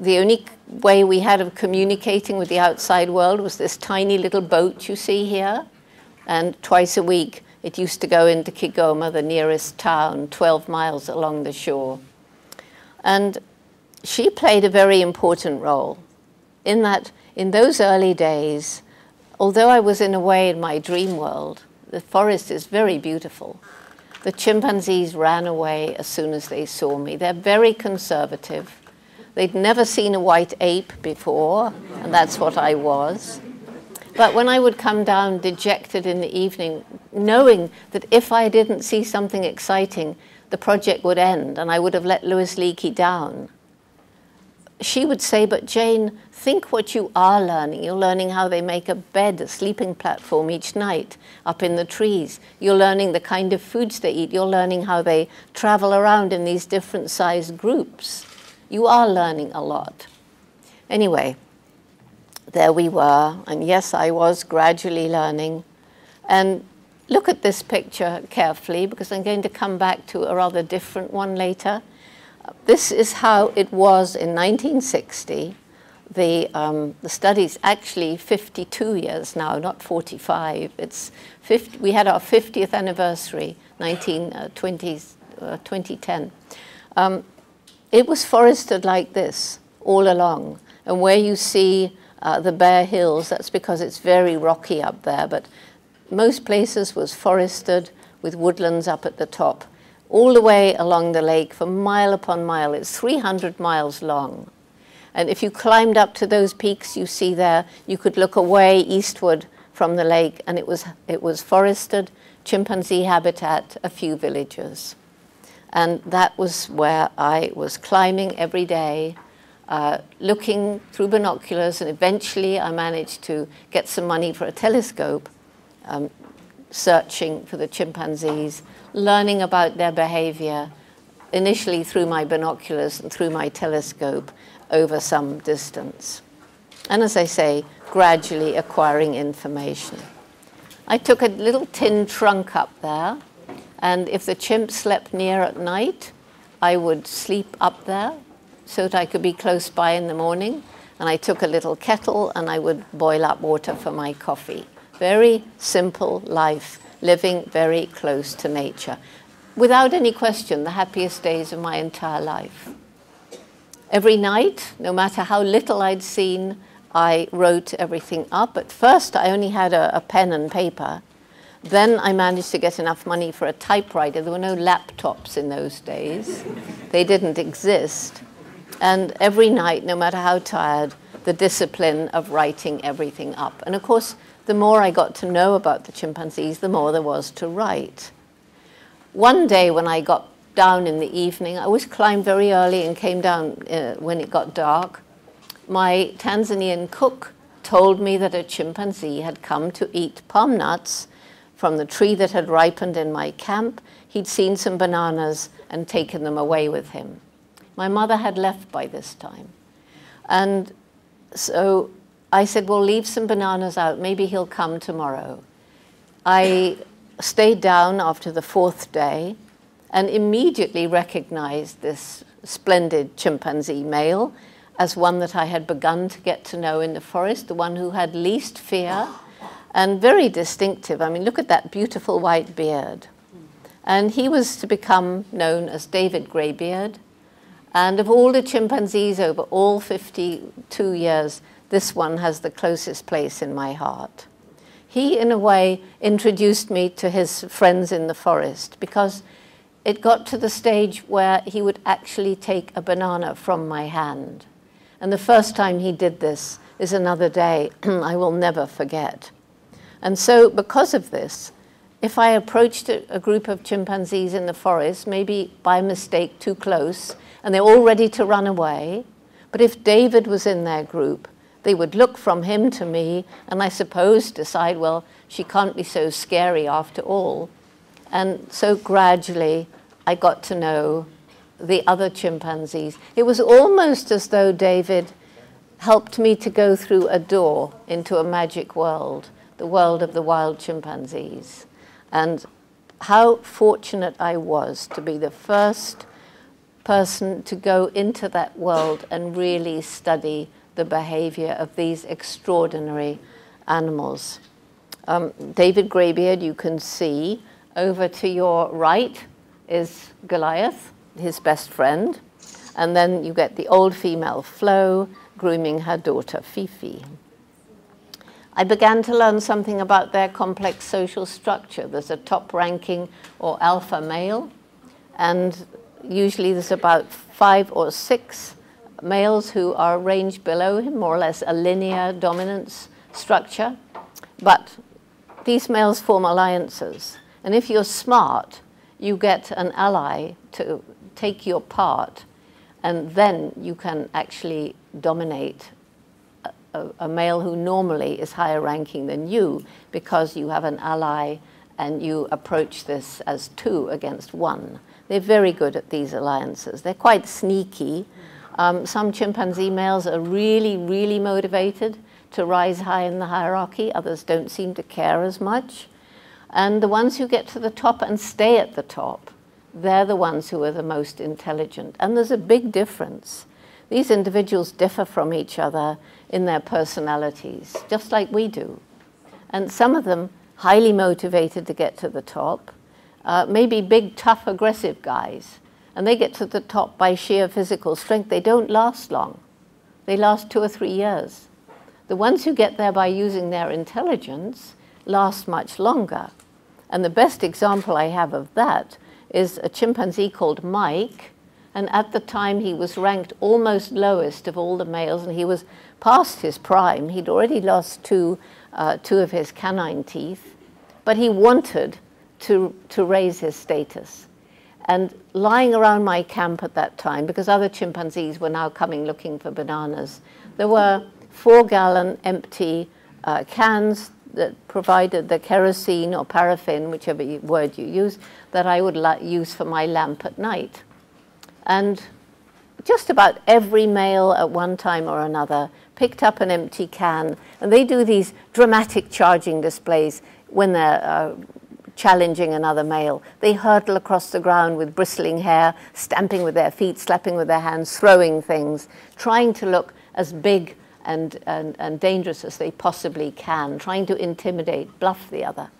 the only way we had of communicating with the outside world was this tiny little boat you see here. And twice a week, it used to go into Kigoma, the nearest town, 12 miles along the shore. And she played a very important role in that in those early days, although I was in a way in my dream world, the forest is very beautiful. The chimpanzees ran away as soon as they saw me. They're very conservative. They'd never seen a white ape before, and that's what I was. But when I would come down dejected in the evening, knowing that if I didn't see something exciting, the project would end and I would have let Louis Leakey down, she would say, But Jane, think what you are learning. You're learning how they make a bed, a sleeping platform each night up in the trees. You're learning the kind of foods they eat. You're learning how they travel around in these different sized groups. You are learning a lot. Anyway, there we were, and yes, I was gradually learning. And look at this picture carefully because I'm going to come back to a rather different one later. This is how it was in 1960. The, um, the study's actually 52 years now, not 45. It's 50, we had our 50th anniversary, 1920, uh, uh, 2010. Um, it was forested like this all along. And where you see uh, the bare hills, that's because it's very rocky up there. But most places was forested with woodlands up at the top all the way along the lake for mile upon mile. It's 300 miles long. And if you climbed up to those peaks you see there, you could look away eastward from the lake, and it was, it was forested, chimpanzee habitat, a few villages. And that was where I was climbing every day, uh, looking through binoculars, and eventually I managed to get some money for a telescope, um, searching for the chimpanzees learning about their behavior initially through my binoculars and through my telescope over some distance. And as I say, gradually acquiring information. I took a little tin trunk up there, and if the chimp slept near at night, I would sleep up there so that I could be close by in the morning. And I took a little kettle and I would boil up water for my coffee. Very simple life living very close to nature. Without any question, the happiest days of my entire life. Every night, no matter how little I'd seen, I wrote everything up. At first, I only had a, a pen and paper. Then I managed to get enough money for a typewriter. There were no laptops in those days, they didn't exist. And every night, no matter how tired, the discipline of writing everything up. And of course, the more I got to know about the chimpanzees, the more there was to write. One day when I got down in the evening, I always climbed very early and came down uh, when it got dark. My Tanzanian cook told me that a chimpanzee had come to eat palm nuts from the tree that had ripened in my camp. He'd seen some bananas and taken them away with him. My mother had left by this time. And so I said, well, leave some bananas out. Maybe he'll come tomorrow. I stayed down after the fourth day and immediately recognized this splendid chimpanzee male as one that I had begun to get to know in the forest, the one who had least fear and very distinctive. I mean, look at that beautiful white beard. And he was to become known as David Greybeard. And of all the chimpanzees over all 52 years, this one has the closest place in my heart. He, in a way, introduced me to his friends in the forest because it got to the stage where he would actually take a banana from my hand. And the first time he did this is another day I will never forget. And so, because of this, if I approached a, group of chimpanzees in the forest, maybe by mistake too close, and they're all ready to run away, but if David was in their group, they would look from him to me and I suppose decide, well, she can't be so scary after all. And so gradually I got to know the other chimpanzees. It was almost as though David helped me to go through a door into a magic world, the world of the wild chimpanzees. And how fortunate I was to be the first person to go into that world and really study the behavior of these extraordinary animals. Um, David Greybeard, you can see. Over to your right is Goliath, his best friend. And then you get the old female Flo grooming her daughter Fifi. I began to learn something about their complex social structure. There's a top ranking or alpha male, and usually there's about five or six males who are ranged below him, more or less a linear dominance structure. But these males form alliances. And if you're smart, you get an ally to take your part, and then you can actually dominate a, a, male who normally is higher ranking than you because you have an ally and you approach this as two against one. They're very good at these alliances. They're quite sneaky. Um, some chimpanzee males are really, really motivated to rise high in the hierarchy. Others don't seem to care as much. And the ones who get to the top and stay at the top, they're the ones who are the most intelligent. And there's a big difference. These individuals differ from each other in their personalities, just like we do. And some of them highly motivated to get to the top, uh, maybe big, tough, aggressive guys. And they get to the top by sheer physical strength. They don't last long. They last two or three years. The ones who get there by using their intelligence last much longer. And the best example I have of that is a chimpanzee called Mike, and at the time, he was ranked almost lowest of all the males, and he was past his prime. He'd already lost two, uh, two of his canine teeth, but he wanted to, to raise his status. And lying around my camp at that time, because other chimpanzees were now coming looking for bananas, there were four gallon empty uh, cans that provided the kerosene or paraffin, whichever word you use, that I would use for my lamp at night. And just about every male at one time or another picked up an empty can. And they do these dramatic charging displays when they're uh, challenging another male. They hurtle across the ground with bristling hair, stamping with their feet, slapping with their hands, throwing things, trying to look as big and, and, and dangerous as they possibly can, trying to intimidate, bluff the other.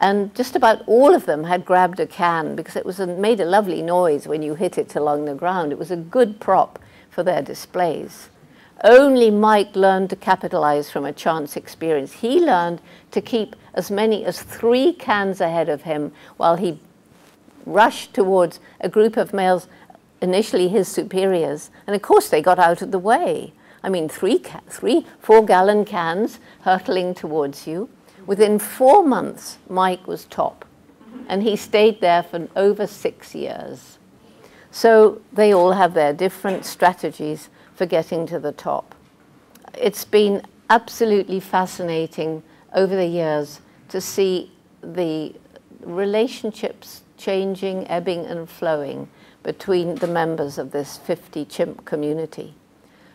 And just about all of them had grabbed a can because it was a, made a lovely noise when you hit it along the ground. It was a good prop for their displays. Only Mike learned to capitalize from a chance experience. He learned to keep as many as three cans ahead of him while he rushed towards a group of males, initially his superiors. And of course, they got out of the way. I mean, three, three four gallon cans hurtling towards you. Within four months, Mike was top, and he stayed there for over six years. So they all have their different strategies for getting to the top. It's been absolutely fascinating over the years to see the relationships changing, ebbing, and flowing between the members of this 50 chimp community.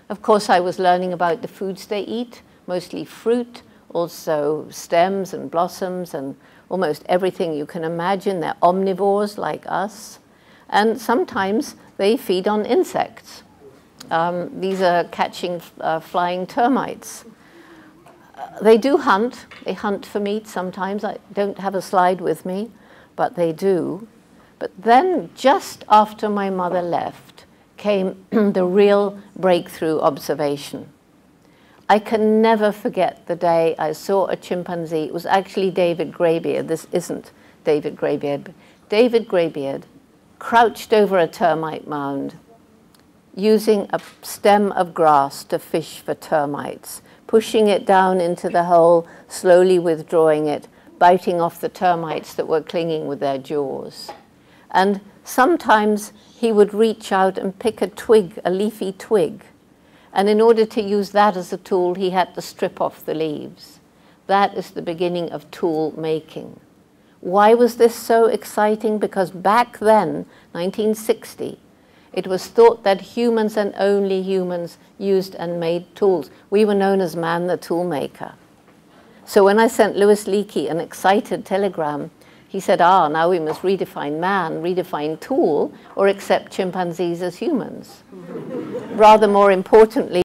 Of course, I was learning about the foods they eat, mostly fruit, also stems and blossoms and almost everything you can imagine. They're omnivores like us. And sometimes they feed on insects. Um, these are catching uh, flying termites. Uh, they do hunt. They hunt for meat sometimes. I don't have a slide with me, but they do. But then, just after my mother left, came the real breakthrough observation. I can never forget the day I saw a chimpanzee. It was actually David Greybeard. This isn't David Greybeard. David Greybeard crouched over a termite mound using a stem of grass to fish for termites, pushing it down into the hole, slowly withdrawing it, biting off the termites that were clinging with their jaws. And sometimes he would reach out and pick a twig, a leafy twig, and in order to use that as a tool, he had to strip off the leaves. That is the beginning of tool making. Why was this so exciting? Because back then, 1960, it was thought that humans and only humans used and made tools. We were known as man the tool maker. So when I sent Louis Leakey an excited telegram, He said, ah, now we must redefine man, redefine tool, or accept chimpanzees as humans. Rather more importantly,